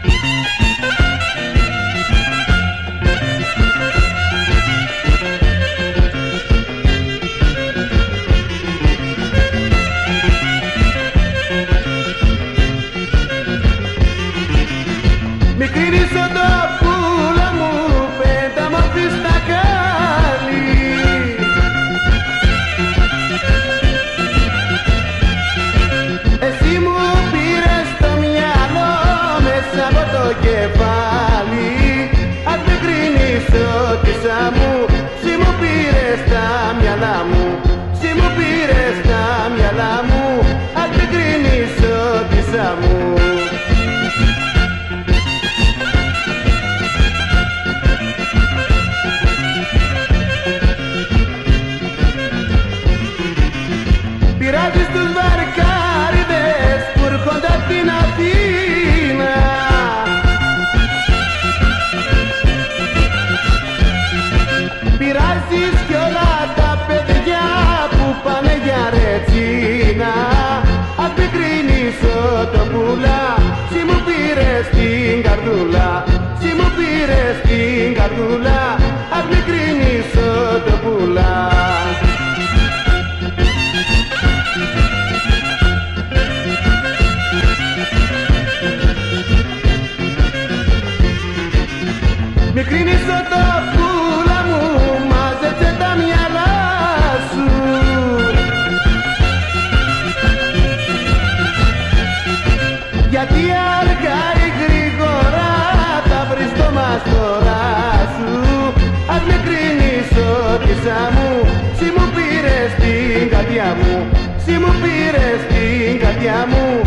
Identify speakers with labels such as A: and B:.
A: Thank you. Γιατί αργά γρήγορα θα βρεις το μαστορά σου. Ας με κρίνεις μου σι μου πήρες την καρδιά μου. Σι μου πήρες την καρδιά μου.